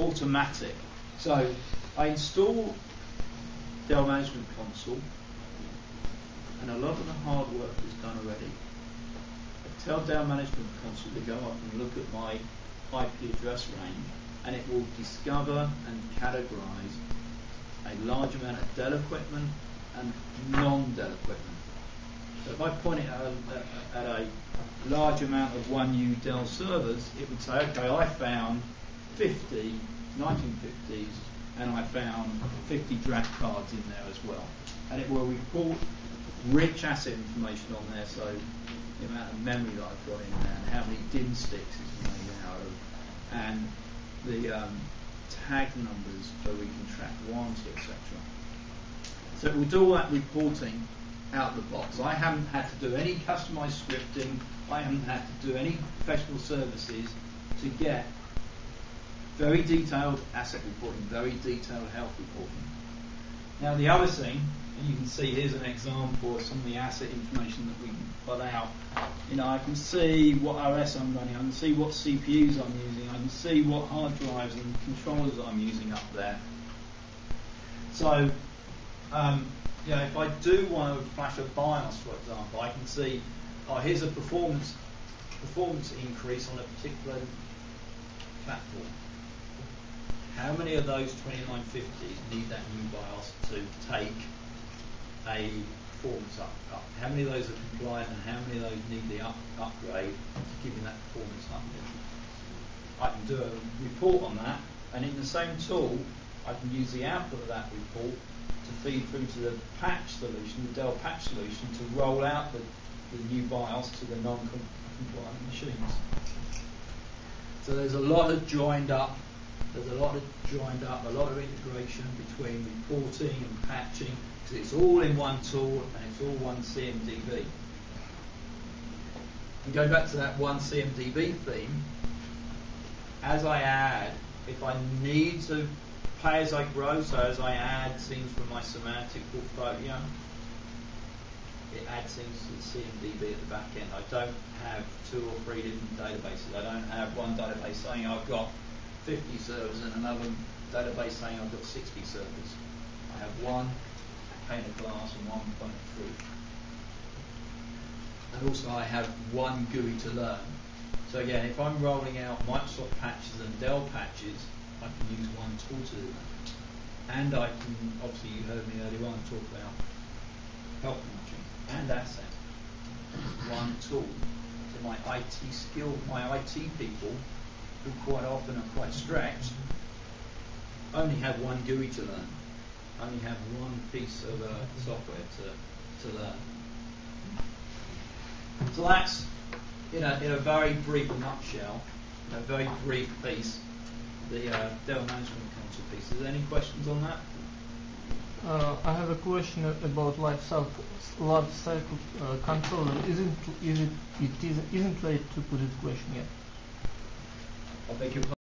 automatic. So I install Dell Management Console, and a lot of the hard work is done already. I tell Dell Management Console to go up and look at my IP address range, and it will discover and categorize a large amount of Dell equipment and non-Dell equipment. So if I point it at a, at a large amount of 1U Dell servers, it would say, okay, I found 50 1950s and I found 50 DRAC cards in there as well. And it will report rich asset information on there, so the amount of memory that I've got in there and how many DIMM sticks it's made out of, and the um, tag numbers so we can track warranty, etc. So it will do all that reporting out of the box. I haven't had to do any customized scripting. I haven't had to do any professional services to get very detailed asset reporting, very detailed health reporting. Now the other thing, and you can see here's an example of some of the asset information that we put out. You know, I can see what OS I'm running, I can see what CPUs I'm using, I can see what hard drives and controllers I'm using up there. So, um, you know, if I do want to flash a BIOS, for example, I can see, oh, here's a performance performance increase on a particular platform. How many of those 2950s need that new BIOS to take a performance up, up? How many of those are compliant and how many of those need the up, upgrade to give you that performance up? I can do a report on that and in the same tool I can use the output of that report to feed through to the patch solution, the Dell patch solution, to roll out the, the new BIOS to the non-compliant machines. So there's a lot of joined up, there's a lot of joined up, a lot of integration between reporting and patching, because it's all in one tool and it's all one CMDB. And going back to that one CMDB theme, as I add, if I need to pay as I grow, so as I add things from my Symantec portfolio, it adds things to the CMDB at the back end. I don't have two or three different databases. I don't have one database saying I've got 50 servers and another database saying I've got 60 servers. I have one pane of glass and one point of truth. And also I have one GUI to learn. So again, if I'm rolling out Microsoft patches and Dell patches, I can use one tool to do that. And I can, obviously you heard me earlier on talk about health monitoring and asset. One tool. So my IT skill, my IT people, who quite often are quite stretched, only have one GUI to learn, only have one piece of uh, software to, to learn. So that's, in a, in a very brief nutshell, in a very brief piece, the uh, Dell Management Console piece. Is there any questions on that? Uh, I have a question about life cycle, life cycle uh, controller. Isn't is it it is isn't late to put it question yet? I beg your